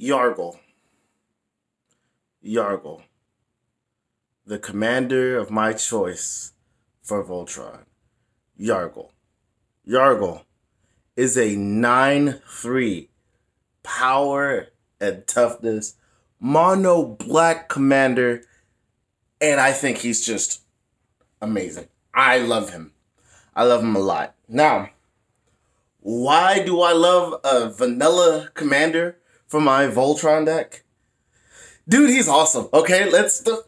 Yargle. Yargle. The commander of my choice for Voltron. Yargle. Yargle is a 9 3 power and toughness mono black commander. And I think he's just amazing. I love him. I love him a lot. Now, why do I love a vanilla commander for my Voltron deck? Dude, he's awesome. Okay, let's. The,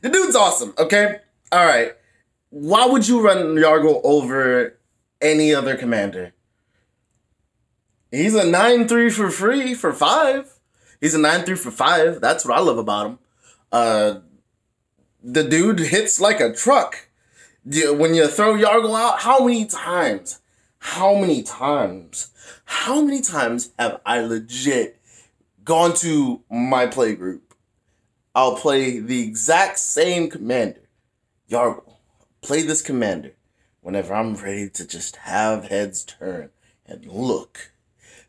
the dude's awesome. Okay, all right. Why would you run Yargle over any other commander? He's a 9 3 for free for five. He's a 9 3 for five. That's what I love about him. Uh, the dude hits like a truck. When you throw Yargle out, how many times? How many times, how many times have I legit gone to my play group? I'll play the exact same commander. Yargle, play this commander whenever I'm ready to just have heads turn and look.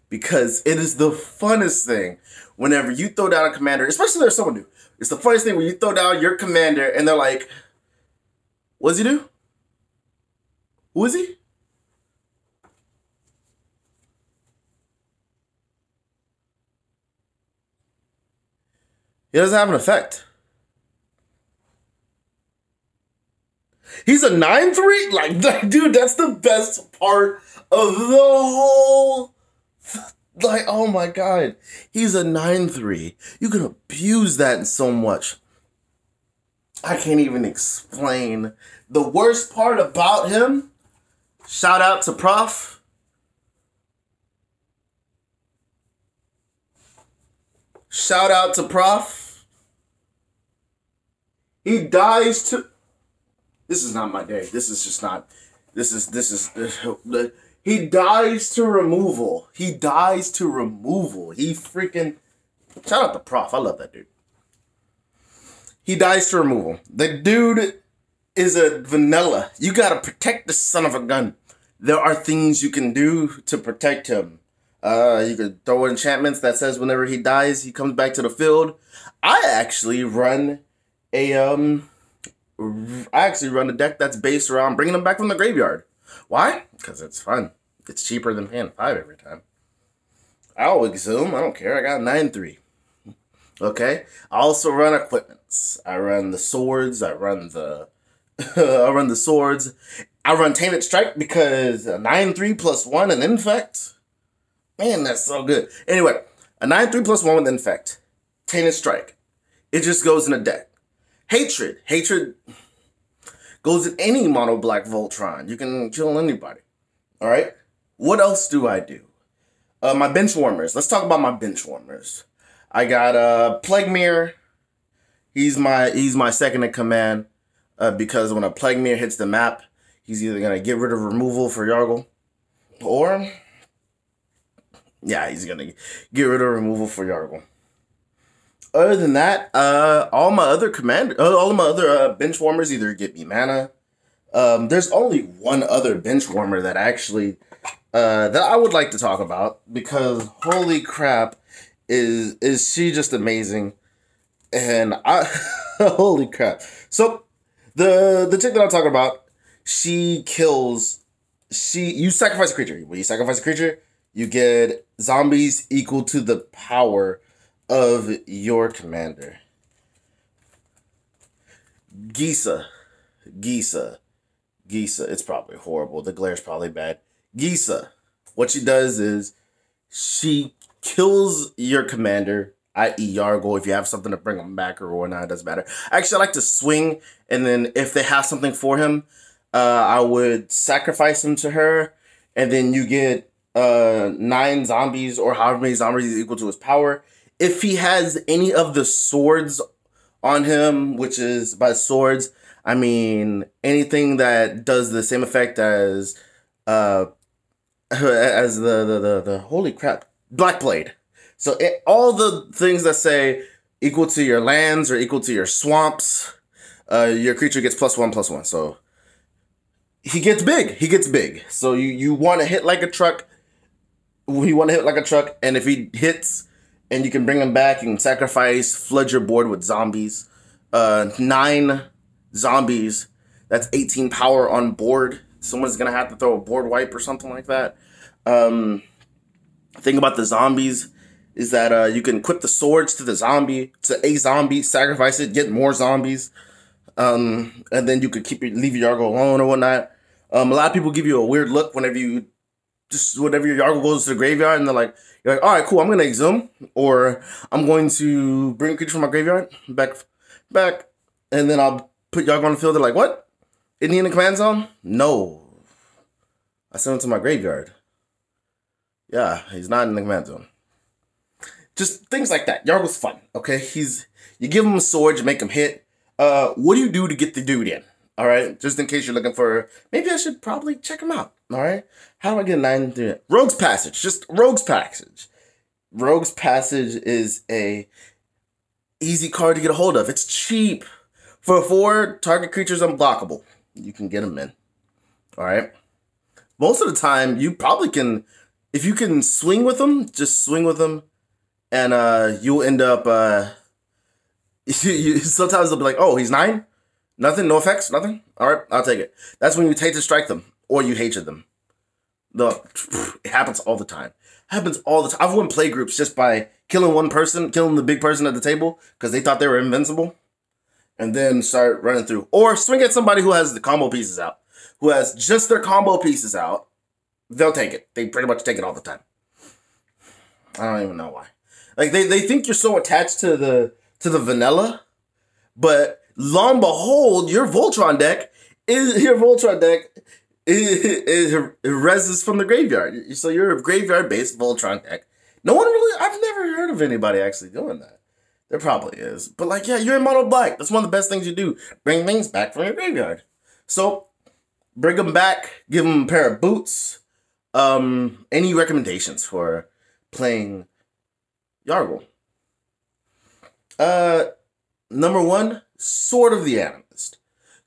Because it is the funnest thing whenever you throw down a commander, especially if there's someone new. It's the funniest thing when you throw down your commander and they're like, what does he do? Who is he? He doesn't have an effect. He's a 9-3? Like, dude, that's the best part of the whole... Like, oh my god. He's a 9-3. You can abuse that so much. I can't even explain. The worst part about him, shout out to Prof, Shout out to Prof. He dies to. This is not my day. This is just not. This is this is. He dies to removal. He dies to removal. He freaking. Shout out the Prof. I love that dude. He dies to removal. The dude is a vanilla. You gotta protect the son of a gun. There are things you can do to protect him. Uh, you could throw enchantments that says whenever he dies, he comes back to the field. I actually run a um I actually run a deck that's based around bringing them back from the graveyard. Why? Because it's fun. It's cheaper than paying five every time. I'll exhume. I don't care. I got nine three. Okay. I also run equipments. I run the swords. I run the. I run the swords. I run tainted strike because a nine three plus one and infect. Man, that's so good. Anyway, a nine three plus one with infect, tainted strike. It just goes in a deck. Hatred. Hatred goes in any mono black Voltron. You can kill anybody. All right. What else do I do? Uh, my bench warmers. Let's talk about my bench warmers. I got uh Mirror. He's my he's my second in command. Uh, because when a Mirror hits the map, he's either gonna get rid of removal for Yargle, or yeah, he's gonna get rid of removal for Yargle other than that, uh, all my other commander, uh, all my other uh, bench warmers either get me mana. Um, there's only one other bench warmer that actually uh, that I would like to talk about because holy crap, is is she just amazing? And I, holy crap! So the the chick that I'm talking about, she kills. She you sacrifice a creature. When you sacrifice a creature, you get zombies equal to the power of your commander. Gisa. Gisa. Gisa. It's probably horrible. The glare's probably bad. Gisa. What she does is she kills your commander, i.e. Yargle, if you have something to bring him back or whatnot, it doesn't matter. Actually, I like to swing, and then if they have something for him, uh, I would sacrifice him to her, and then you get uh, nine zombies or however many zombies is equal to his power if he has any of the swords on him, which is by swords, I mean anything that does the same effect as uh as the the the, the holy crap black blade. So it, all the things that say equal to your lands or equal to your swamps, uh, your creature gets plus one plus one. So he gets big. He gets big. So you you want to hit like a truck he want to hit like a truck, and if he hits, and you can bring them back, you can sacrifice, flood your board with zombies. Uh, nine zombies. That's 18 power on board. Someone's gonna have to throw a board wipe or something like that. Um, thing about the zombies is that uh, you can equip the swords to the zombie to a zombie, sacrifice it, get more zombies, um, and then you could keep your leave your Yargle alone or whatnot. Um, a lot of people give you a weird look whenever you just whatever your Yargle goes to the graveyard, and they're like, "You're like, all right, cool, I'm gonna exhume, or I'm going to bring a creature from my graveyard back, back, and then I'll put Yargle on the field." They're like, "What? Isn't he in the command zone?" No, I sent him to my graveyard. Yeah, he's not in the command zone. Just things like that. Yargle's fun, okay? He's you give him a sword, you make him hit. Uh, what do you do to get the dude in? All right, just in case you're looking for, maybe I should probably check him out. All right, how do I get a nine? Through it? Rogue's Passage, just Rogue's Passage. Rogue's Passage is a easy card to get a hold of. It's cheap for four target creatures unblockable. You can get them in. All right. Most of the time, you probably can, if you can swing with them, just swing with them, and uh, you'll end up. Uh, you, you, sometimes they'll be like, "Oh, he's nine. Nothing, no effects, nothing. All right, I'll take it. That's when you tainted strike them or you hated them. The it happens all the time. happens all the time. I've won play groups just by killing one person, killing the big person at the table because they thought they were invincible, and then start running through or swing at somebody who has the combo pieces out, who has just their combo pieces out. They'll take it. They pretty much take it all the time. I don't even know why. Like they, they think you're so attached to the to the vanilla, but lo and behold, your Voltron deck is your Voltron deck is, is reses from the graveyard. So you're a graveyard based Voltron deck. No one really I've never heard of anybody actually doing that. There probably is. But like, yeah, you're in mono black. That's one of the best things you do. Bring things back from your graveyard. So bring them back, give them a pair of boots. Um, any recommendations for playing Yargle? Uh number one, Sword of the Animist.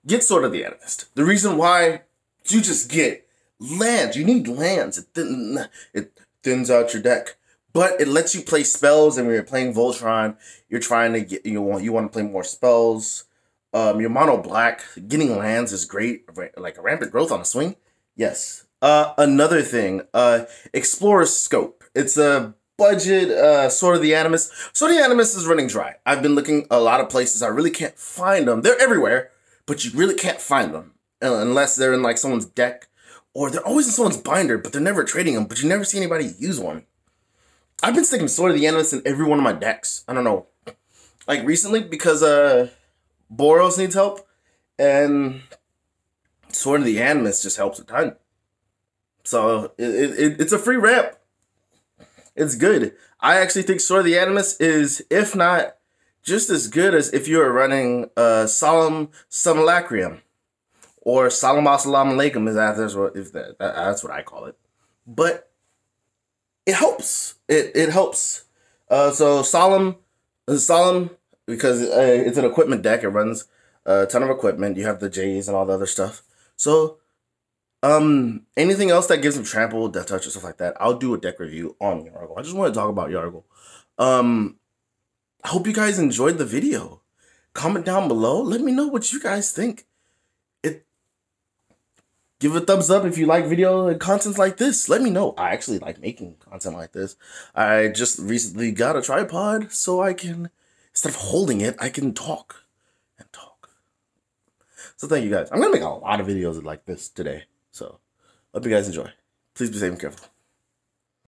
Get Sword of the Animist. The reason why you just get lands. You need lands. It, thin, it thins out your deck. But it lets you play spells, and when you're playing Voltron, you're trying to get you want you want to play more spells. Um, your mono black getting lands is great, like a rampant growth on a swing. Yes. Uh, another thing, uh, Explorer's Scope. It's a budget uh, Sword of the Animist. Sword of the Animist is running dry. I've been looking a lot of places. I really can't find them. They're everywhere, but you really can't find them uh, unless they're in like someone's deck or they're always in someone's binder, but they're never trading them. But you never see anybody use one. I've been sticking Sword of the Animist in every one of my decks. I don't know, like recently because uh, Boros needs help, and Sword of the Animist just helps a ton. So it, it, it's a free ramp it's good. I actually think Sword of the Animist is, if not just as good as if you were running uh, Solemn Simulacrum or Solemn Assalamu Alaikum, is that, that's what, if that, that's what I call it. But it helps. It, it helps. Uh, so Solemn, Solemn, because uh, it's an equipment deck, it runs a ton of equipment. You have the J's and all the other stuff. So um, anything else that gives him trample, deathtouch, or stuff like that, I'll do a deck review on Yargle. I just want to talk about Yargle. Um, I hope you guys enjoyed the video. Comment down below. Let me know what you guys think. It give a thumbs up if you like video and content like this. Let me know. I actually like making content like this. I just recently got a tripod so I can instead of holding it, I can talk and talk. So thank you guys. I'm gonna make a lot of videos like this today. So, hope you guys enjoy. Please be safe and careful.